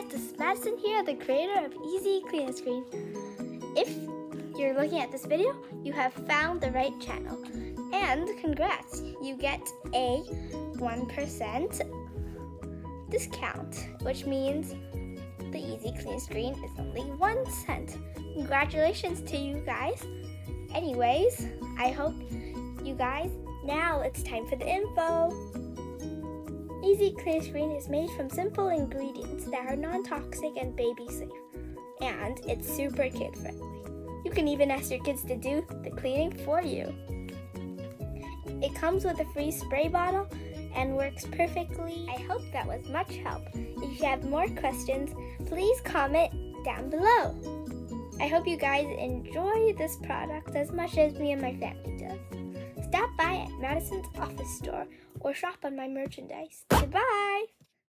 guys, this is Madison here, the creator of Easy Clean Screen. If you're looking at this video, you have found the right channel. And congrats, you get a 1% discount, which means the Easy Clean Screen is only one cent. Congratulations to you guys. Anyways, I hope you guys, now it's time for the info. Easy Clean Screen is made from simple ingredients that are non-toxic and baby safe. And it's super kid friendly. You can even ask your kids to do the cleaning for you. It comes with a free spray bottle and works perfectly. I hope that was much help. If you have more questions, please comment down below. I hope you guys enjoy this product as much as me and my family does. Stop by at Madison's office store or shop on my merchandise. Goodbye!